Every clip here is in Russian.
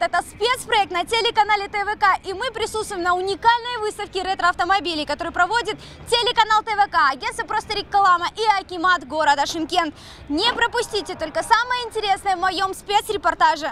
Привет! Это спецпроект на телеканале ТВК, и мы присутствуем на уникальной выставке ретро-автомобилей, которую проводит телеканал ТВК, агентство «Просто реклама» и Акимат города Шимкент. Не пропустите только самое интересное в моем спецрепортаже.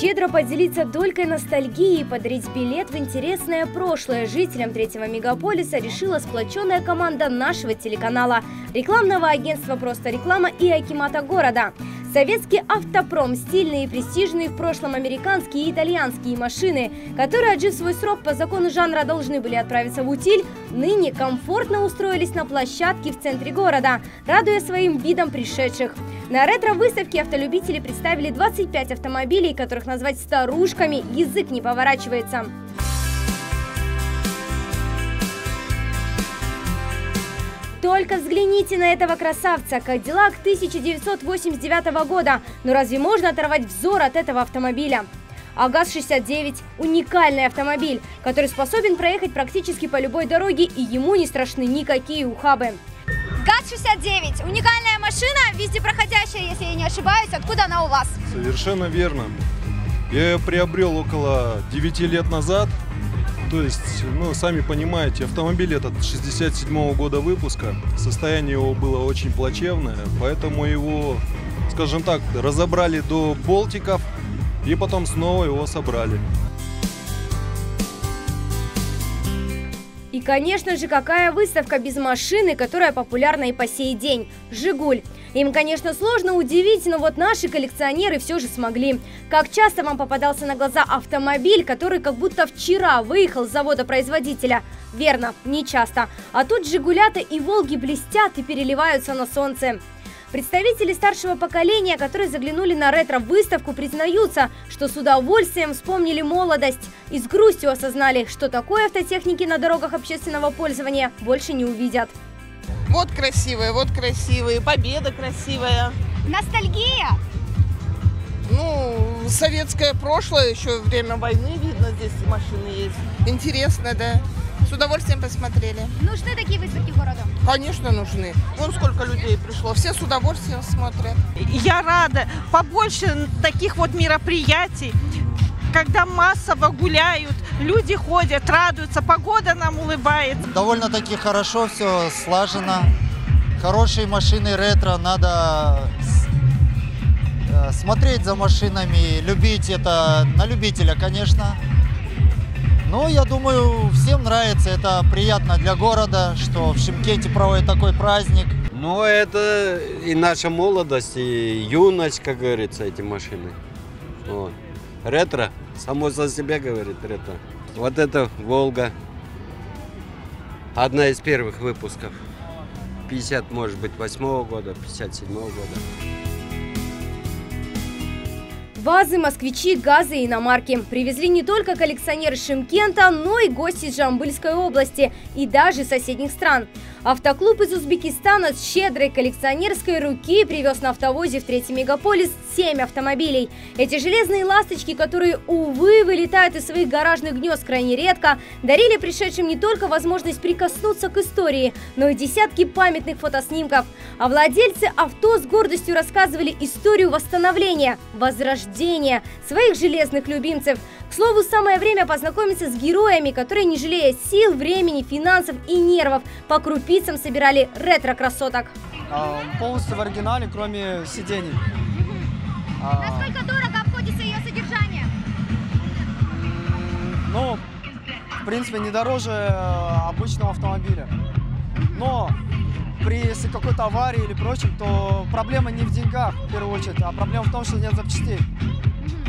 Щедро поделиться долькой ностальгии и подарить билет в интересное прошлое жителям третьего мегаполиса решила сплоченная команда нашего телеканала, рекламного агентства «Просто реклама» и Акимата города. Советский автопром, стильные и престижные в прошлом американские и итальянские машины, которые, отжив свой срок по закону жанра, должны были отправиться в утиль, ныне комфортно устроились на площадке в центре города, радуя своим видом пришедших. На ретро-выставке автолюбители представили 25 автомобилей, которых назвать старушками язык не поворачивается. Только взгляните на этого красавца, Кадиллак 1989 года. Но разве можно оторвать взор от этого автомобиля? АГАЗ-69 – уникальный автомобиль, который способен проехать практически по любой дороге, и ему не страшны никакие ухабы. ГАЗ-69 – уникальная машина, везде проходящая, если я не ошибаюсь. Откуда она у вас? Совершенно верно. Я ее приобрел около 9 лет назад. То есть, ну, сами понимаете, автомобиль этот 67 года выпуска. Состояние его было очень плачевное, поэтому его, скажем так, разобрали до болтиков и потом снова его собрали. И, конечно же, какая выставка без машины, которая популярна и по сей день – «Жигуль». Им, конечно, сложно удивить, но вот наши коллекционеры все же смогли. Как часто вам попадался на глаза автомобиль, который как будто вчера выехал с завода-производителя? Верно, не часто. А тут «Жигулята» и «Волги» блестят и переливаются на солнце. Представители старшего поколения, которые заглянули на ретро-выставку, признаются, что с удовольствием вспомнили молодость и с грустью осознали, что такой автотехники на дорогах общественного пользования больше не увидят. Вот красивые, вот красивые, победа красивая. Ностальгия? Ну, советское прошлое, еще время войны видно, здесь машины есть. Интересно, да. С удовольствием посмотрели. Нужны такие выставки городу? Конечно, нужны. Вон сколько людей пришло. Все с удовольствием смотрят. Я рада. Побольше таких вот мероприятий, когда массово гуляют, люди ходят, радуются, погода нам улыбается. Довольно-таки хорошо все слажено. Хорошие машины ретро, надо э, смотреть за машинами, любить это на любителя, конечно. Ну, я думаю, всем нравится, это приятно для города, что в Шимкенте проводят такой праздник. Ну, это и наша молодость, и юность, как говорится, эти машины. Вот. Ретро, само за себя говорит ретро. Вот это Волга, одна из первых выпусков. 50, может быть, восьмого года, 57 -го года. ВАЗы, москвичи, газы и иномарки. Привезли не только коллекционеры Шимкента, но и гости Жамбыльской области и даже соседних стран. Автоклуб из Узбекистана с щедрой коллекционерской руки привез на автовозе в третий мегаполис 7 автомобилей. Эти железные ласточки, которые, увы, вылетают из своих гаражных гнезд крайне редко, дарили пришедшим не только возможность прикоснуться к истории, но и десятки памятных фотоснимков. А владельцы авто с гордостью рассказывали историю восстановления, возрождения своих железных любимцев. К слову, самое время познакомиться с героями, которые, не жалея сил, времени, финансов и нервов, по крупицам собирали ретро-красоток. А, полностью в оригинале, кроме сидений. А... Насколько дорого обходится ее содержание? Ну, в принципе, не дороже э, обычного автомобиля. Но при если какой-то аварии или прочем, то проблема не в деньгах, в первую очередь, а проблема в том, что нет запчастей.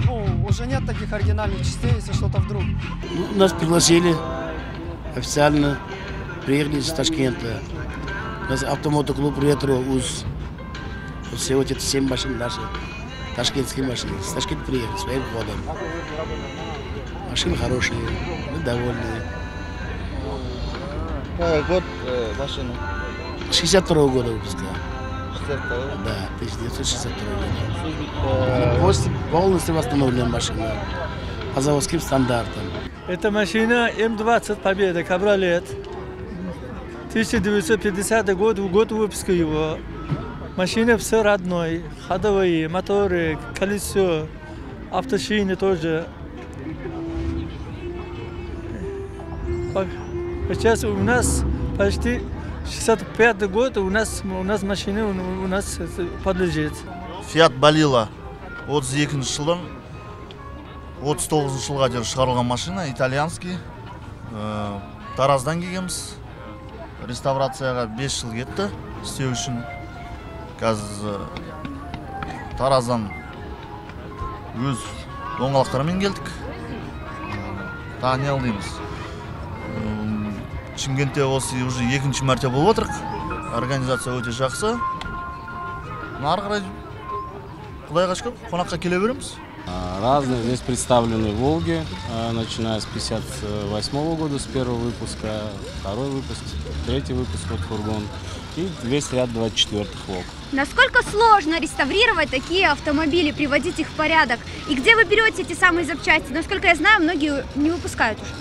Ну, уже нет таких оригинальных частей, если что-то вдруг. Ну, нас пригласили официально, приехали из Ташкента. У нас автомотоклуб «Ретро УЗ». Все вот эти семь машин наши, ташкентские машины. С Ташкента приехали своим ходом. Машины хорошие, мы довольны. Какой год э, машины? 62 -го года выпуска. Да, 1962 год. Полностью, полностью восстановлена машина по заводским стандартам. Это машина М20 Победа, Кабролет. 1950 год, год выпуска его. Машина все родной. Ходовые, моторы, колесо, автошины тоже. По- Сейчас у нас почти 65 год, у нас, у нас машина у у нас подлежит. фиат балила отыз екінші жылдан отыз тоғызыншы жылға дейін шығарылған машина итальянский Э, тараздан келгенбіз Реставрацияға 5 жыл кетті. Істеу үшін қазір э, тараздан өз доңғалақтармен келдік. Э, тағы дейміз шымкентте осы уже екінші мәрте болып отырық. Организация өте жақсы. Ары қарай құдайға шүкір қонаққа келе береміз. Разные. Здесь представлены «Волги», а, начиная с 58 года, с первого выпуска, второй выпуск, третий выпуск вот фургон и весь ряд 24-х «Волг». Насколько сложно реставрировать такие автомобили, приводить их в порядок? И где вы берете эти самые запчасти? Насколько я знаю, многие не выпускают уже.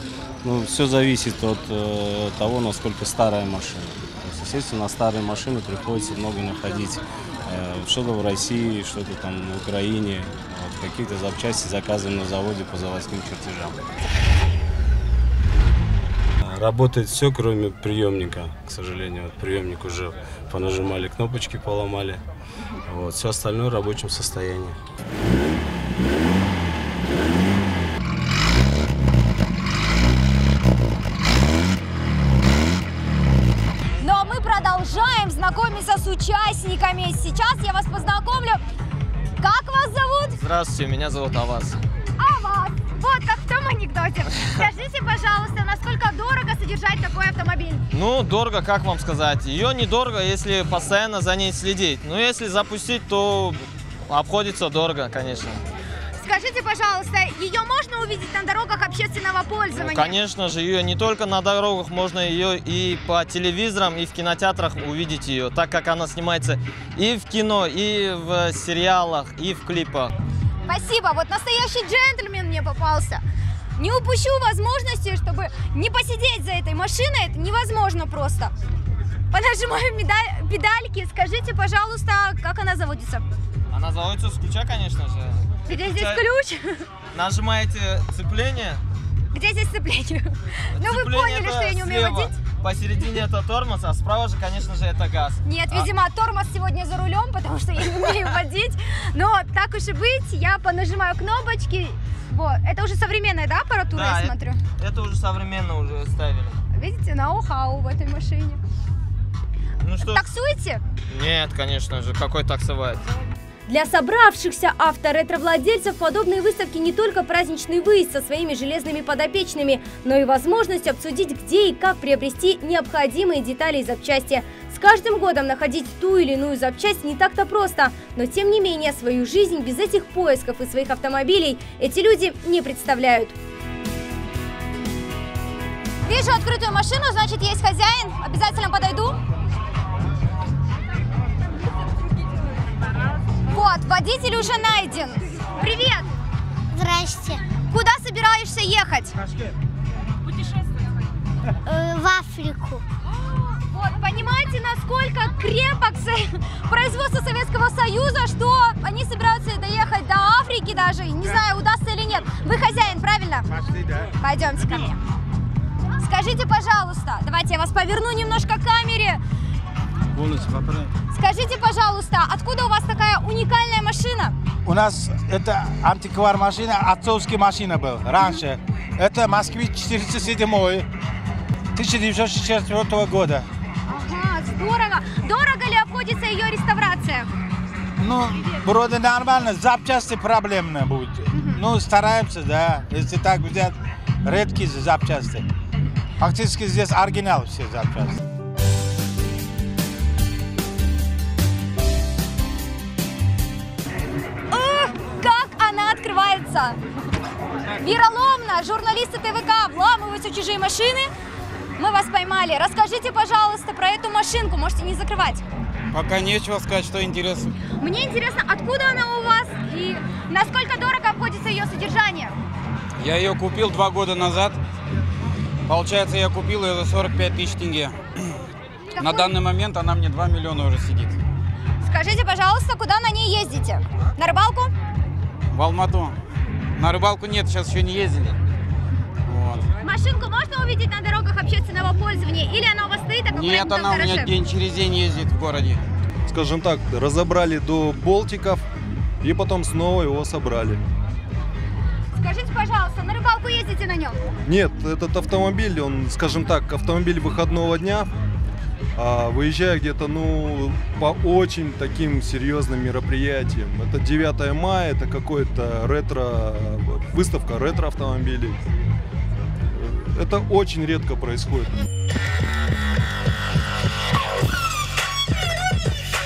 Ну, все зависит от э, того, насколько старая машина. Есть, естественно, на старые машины приходится много находить. э, что-то в России, что-то там в Украине. Вот, какие-то запчасти заказываем на заводе по заводским чертежам. Работает все, кроме приемника, к сожалению. Вот приемник уже понажимали, кнопочки поломали. Вот, все остальное в рабочем состоянии. Ну а мы продолжаем знакомиться с участниками. Сейчас я вас познакомлю. Как вас зовут? Здравствуйте, меня зовут Аваз. А содержать такой автомобиль? Ну, дорого, как вам сказать? Ее недорого, если постоянно за ней следить. Но если запустить, то обходится дорого, конечно. Скажите, пожалуйста, ее можно увидеть на дорогах общественного пользования? Конечно же, ее не только на дорогах, можно ее и по телевизорам, и в кинотеатрах увидеть ее, так как она снимается и в кино, и в сериалах, и в клипах. Спасибо, вот настоящий джентльмен мне попался. Не упущу возможности, чтобы не посидеть за этой машиной, это невозможно просто. Понажимаю медаль- педальки, скажите, пожалуйста, как она заводится? Она заводится с ключа, конечно же. Где здесь ключ? Нажимаете цепление. Где здесь сцепление? Ну вы Цепление поняли, что я не умею слева. водить? Посередине это тормоз, а справа же, конечно же, это газ. Нет, А- видимо, тормоз сегодня за рулем, потому что я не умею водить. Но так уж и быть, я понажимаю кнопочки. Вот, это уже современная, да, аппаратура, Да, я смотрю? Это уже современно уже ставили. Видите, ноу-хау в этой машине. Ну что? Таксуете? Нет, конечно же, какой таксовать. Для собравшихся авторетровладельцев подобные выставки не только праздничный выезд со своими железными подопечными, но и возможность обсудить, где и как приобрести необходимые детали и запчасти. С каждым годом находить ту или иную запчасть не так-то просто, но тем не менее свою жизнь без этих поисков и своих автомобилей эти люди не представляют. Вижу открытую машину, значит есть хозяин. Обязательно подойду. Вот, водитель уже найден. Привет! Здрасте. Куда собираешься ехать? Э, в Африку. Вот, понимаете, насколько крепок производство Советского Союза, что они собираются доехать до Африки даже. Не знаю, удастся или нет. Вы хозяин, правильно? Пойдемте ко мне. Скажите, пожалуйста, давайте я вас поверну немножко к камере. Скажите, пожалуйста, откуда у вас такая уникальная машина? У нас это антиквар машина, отцовская машина был раньше. Это Москвич 47 1964 года. Ага, здорово. Дорого ли обходится ее реставрация? Ну, вроде нормально, запчасти проблемно будет. Ну, стараемся, да. Если так взять, редкие запчасти. Фактически здесь оригинал все запчасти. Открывается! Вероломно! Журналисты ТВК вламываются в чужие машины. Мы вас поймали. Расскажите, пожалуйста, про эту машинку. Можете не закрывать. Пока нечего сказать, что интересно. Мне интересно, откуда она у вас и насколько дорого обходится ее содержание? Я ее купил два года назад. Получается, я купил ее за 45 тысяч тенге. На данный момент она мне 2 миллиона уже сидит. Скажите, пожалуйста, куда на ней ездите? На рыбалку? В Алмату. На рыбалку нет, сейчас еще не ездили. Вот. Машинку можно увидеть на дорогах общественного пользования или она у вас стоит так Нет, она у меня день через день ездит в городе. Скажем так, разобрали до болтиков и потом снова его собрали. Скажите, пожалуйста, на рыбалку ездите на нем? Нет, этот автомобиль, он, скажем так, автомобиль выходного дня, а выезжая где-то, ну, по очень таким серьезным мероприятиям. Это 9 мая, это какое-то ретро, выставка ретро-автомобилей. Это очень редко происходит.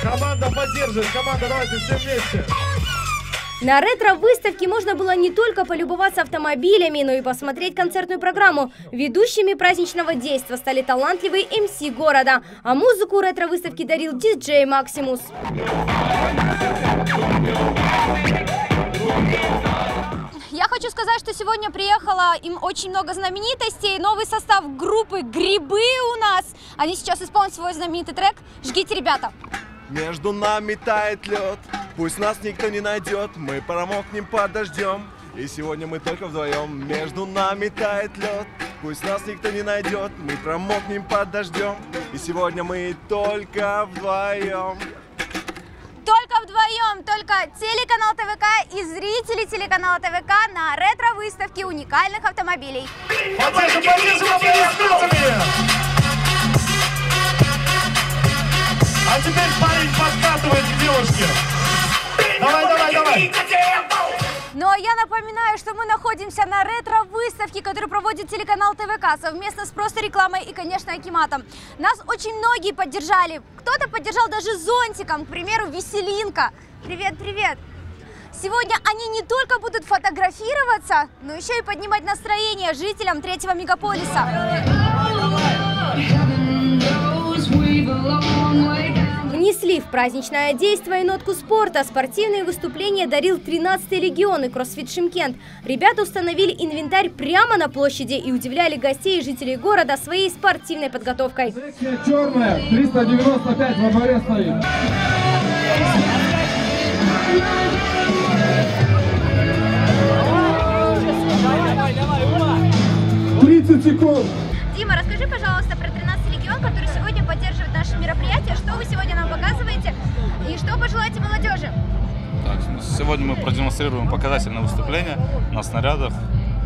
Команда поддерживает, команда, давайте все вместе. На ретро-выставке можно было не только полюбоваться автомобилями, но и посмотреть концертную программу. Ведущими праздничного действа стали талантливые МС города, а музыку ретро-выставки дарил диджей Максимус. Я хочу сказать, что сегодня приехало им очень много знаменитостей. Новый состав группы «Грибы» у нас. Они сейчас исполнят свой знаменитый трек. Жгите, ребята! Между нами тает лед, пусть нас никто не найдет, мы промокнем под дождем. И сегодня мы только вдвоем, между нами тает лед, пусть нас никто не найдет, мы промокнем под дождем. И сегодня мы только вдвоем. Только вдвоем, только телеканал ТВК и зрители телеканала ТВК на ретро-выставке уникальных автомобилей. Поддержим, поддержим А теперь парень подкатывает к девушке. Давай, давай, давай. Ну а я напоминаю, что мы находимся на ретро-выставке, которую проводит телеканал ТВК совместно с просто рекламой и, конечно, Акиматом. Нас очень многие поддержали. Кто-то поддержал даже зонтиком, к примеру, Веселинка. Привет, привет. Сегодня они не только будут фотографироваться, но еще и поднимать настроение жителям третьего мегаполиса. Внесли в праздничное действие и нотку спорта. Спортивные выступления дарил 13-й регион и кроссфит Шимкент. Ребята установили инвентарь прямо на площади и удивляли гостей и жителей города своей спортивной подготовкой. Черная, 395 во дворе стоит. 30 секунд. Дима, расскажи, пожалуйста, про 13 регион, который сегодня поддерживает мероприятие. Что вы сегодня нам показываете и что пожелаете молодежи? Так, сегодня мы продемонстрируем показательное выступление на снарядах.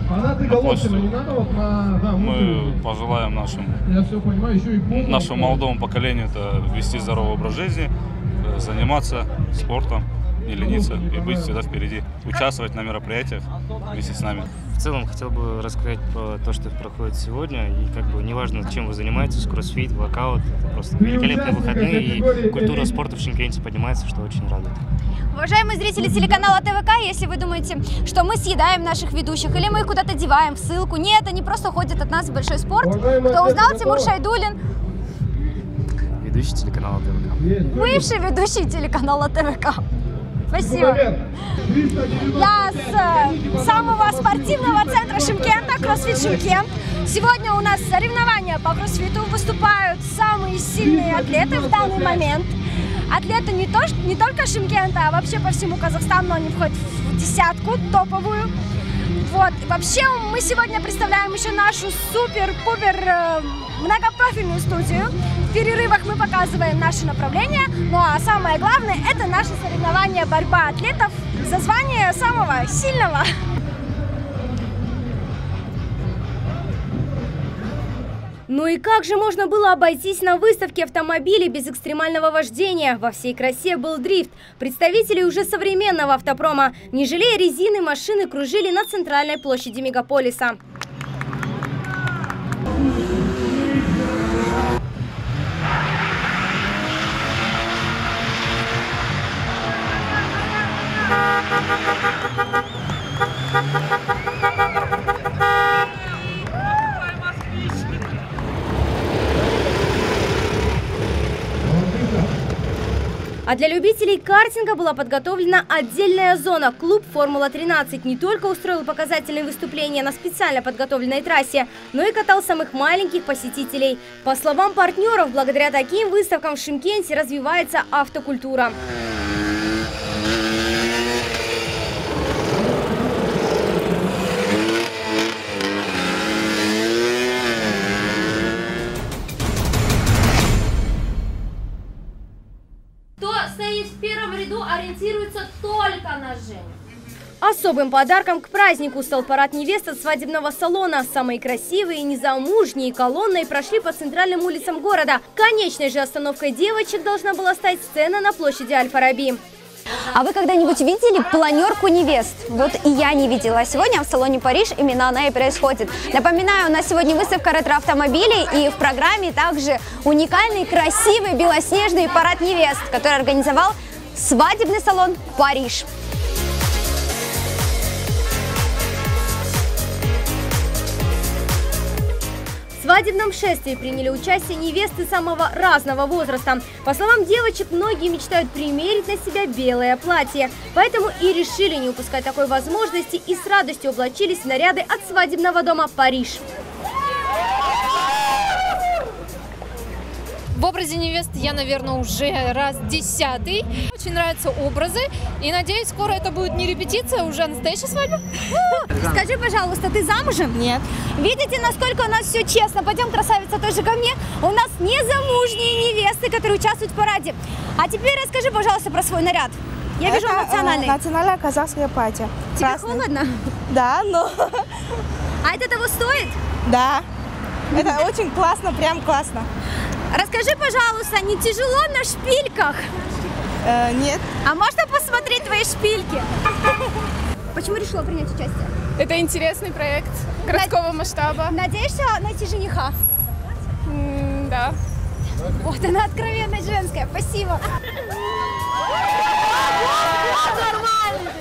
Фанаты на площади. Головкина, не надо вот на... Да, Мы пожелаем нашим, Я все понимаю, еще и помню. нашему молодому поколению это вести здоровый образ жизни, э, заниматься спортом, не лениться и быть всегда впереди, участвовать на мероприятиях вместе с нами. В целом хотел бы рассказать про то, что проходит сегодня. И как бы неважно, чем вы занимаетесь, кроссфит, воркаут, это просто великолепные выходные. И культура спорта в Шимкенте поднимается, что очень радует. Уважаемые зрители телеканала ТВК, если вы думаете, что мы съедаем наших ведущих или мы их куда-то деваем в ссылку, нет, они просто ходят от нас в большой спорт. Кто узнал, Тимур Шайдулин, Ведущий телеканала ТВК. бывший ведущий телеканала ТВК. Спасибо. Я с э, самого спортивного центра Шимкента, Кроссфит Шимкент. Сегодня у нас соревнования по кроссфиту. Выступают самые сильные атлеты в данный момент. Атлеты не, то, не только Шимкента, а вообще по всему Казахстану они входят в десятку топовую. Вот. И вообще мы сегодня представляем еще нашу супер-пупер э, многопрофильную студию. В перерывах мы показываем наши направления. Ну а самое главное это наше соревнование борьба атлетов за звание самого сильного. Ну и как же можно было обойтись на выставке автомобилей без экстремального вождения? Во всей красе был дрифт. Представители уже современного автопрома, не жалея резины, машины кружили на центральной площади мегаполиса. А для любителей картинга была подготовлена отдельная зона. Клуб «Формула-13» не только устроил показательные выступления на специально подготовленной трассе, но и катал самых маленьких посетителей. По словам партнеров, благодаря таким выставкам в Шимкенте развивается автокультура. Ряду, ориентируется только на Женю. Особым подарком к празднику стал парад невест от свадебного салона. Самые красивые и незамужние колонной прошли по центральным улицам города. Конечной же остановкой девочек должна была стать сцена на площади Аль-Фараби. А вы когда-нибудь видели планерку невест? Вот и я не видела. Сегодня в салоне Париж именно она и происходит. Напоминаю, у нас сегодня выставка ретроавтомобилей и в программе также уникальный, красивый, белоснежный парад невест, который организовал свадебный салон Париж. В свадебном шествии приняли участие невесты самого разного возраста. По словам девочек, многие мечтают примерить на себя белое платье. Поэтому и решили не упускать такой возможности и с радостью облачились в наряды от свадебного дома «Париж». В образе невесты я, наверное, уже раз десятый. Очень нравятся образы. И надеюсь, скоро это будет не репетиция, а уже настоящая свадьба. Скажи, пожалуйста, ты замужем? Нет. Видите, насколько у нас все честно? Пойдем, красавица, тоже ко мне. У нас незамужние невесты, которые участвуют в параде. А теперь расскажи, пожалуйста, про свой наряд. Я вижу, Это, э, национальный. национальное казахское платье. Тебе Красный. холодно? Да, но... А это того стоит? Да. Это очень классно, прям классно. Расскажи, пожалуйста, не тяжело на шпильках? Э, нет. А можно посмотреть твои шпильки? Почему решила принять участие? Это интересный проект городского масштаба. Надеешься найти жениха? да. Вот она откровенная женская. Спасибо.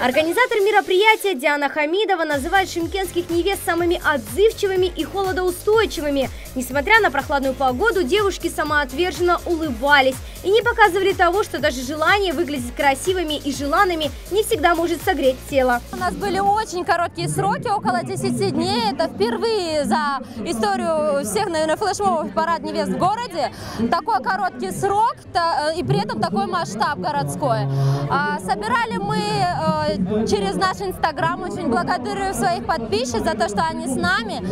Организатор мероприятия Диана Хамидова называет шимкенских невест самыми отзывчивыми и холодоустойчивыми. Несмотря на прохладную погоду, девушки самоотверженно улыбались и не показывали того, что даже желание выглядеть красивыми и желанными не всегда может согреть тело. У нас были очень короткие сроки, около 10 дней. Это впервые за историю всех, наверное, флешмобов парад невест в городе. Такой короткий срок та- и при этом такой масштаб городской. А, Собирали мы э, через наш инстаграм. Очень благодарю своих подписчиц за то, что они с нами.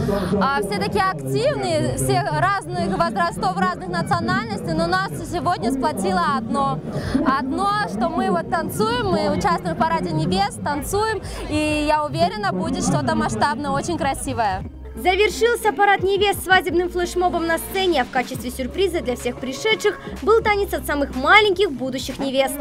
А, Все такие активные, все разных возрастов, разных национальностей. Но нас сегодня сплотило одно. Одно, что мы вот танцуем, мы участвуем в параде невест, танцуем. И я уверена, будет что-то масштабное, очень красивое. Завершился парад невест свадебным флешмобом на сцене, а в качестве сюрприза для всех пришедших был танец от самых маленьких будущих невест.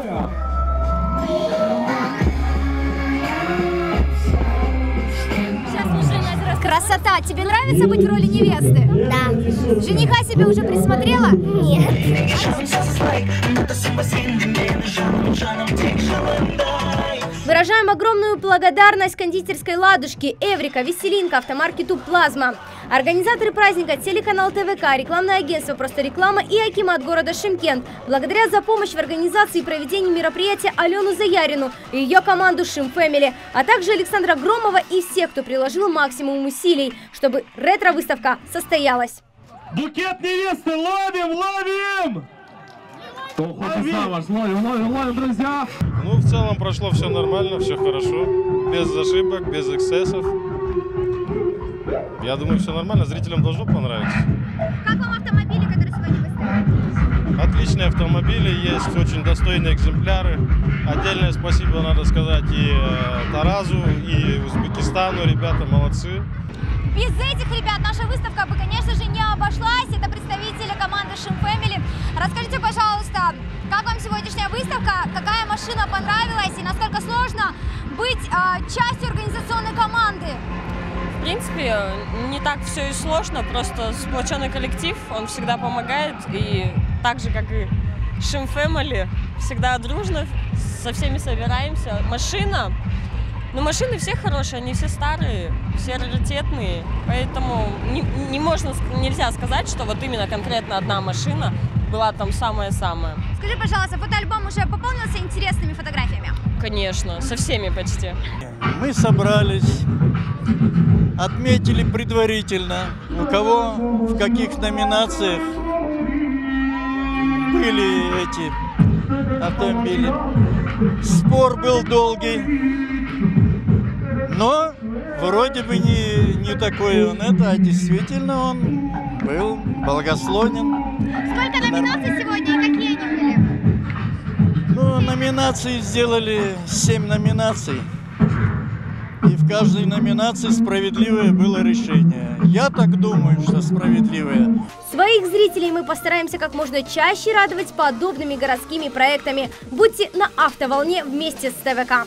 Красота! Тебе нравится быть в роли невесты? Да. Жениха себе уже присмотрела? Выражаем огромную благодарность кондитерской ладушке, Эврика, Веселинка, автомаркету Плазма. Организаторы праздника, телеканал ТВК, рекламное агентство «Просто реклама» и Акимат города Шимкент. Благодаря за помощь в организации и проведении мероприятия Алену Заярину и ее команду Шим Фэмили, а также Александра Громова и всех, кто приложил максимум усилий, чтобы ретро-выставка состоялась. Букет невесты ловим, ловим! Ловим, ловим, ловим, друзья! Ну, в целом прошло все нормально, все хорошо. Без ошибок, без эксцессов. Я думаю, все нормально. Зрителям должно понравиться. Как вам автомобили, которые сегодня выставлены? Отличные автомобили, есть очень достойные экземпляры. Отдельное спасибо надо сказать и э, Таразу, и Узбекистану. Ребята молодцы. Без этих ребят наша выставка бы, конечно же, не обошлась. Это представители команды Шим Family. Расскажите, пожалуйста, как вам сегодняшняя выставка? Какая машина понравилась и насколько сложно быть а, частью организационной команды? В принципе, не так все и сложно, просто сплоченный коллектив, он всегда помогает, и так же, как и Шим Family, всегда дружно, со всеми собираемся. Машина, ну машины все хорошие, они все старые, все раритетные, поэтому не, не можно, нельзя сказать, что вот именно конкретно одна машина была там самая-самая. Скажи, пожалуйста, фотоальбом уже пополнился интересными фотографиями? Конечно, со всеми почти. Мы собрались, отметили предварительно, у кого в каких номинациях были эти автомобили. Спор был долгий, но вроде бы не, не такой он это, а действительно он был благословен. Сколько номинаций сегодня и какие они были? Ну, номинации сделали семь номинаций. И в каждой номинации справедливое было решение. Я так думаю, что справедливое. Своих зрителей мы постараемся как можно чаще радовать подобными городскими проектами. Будьте на автоволне вместе с ТВК.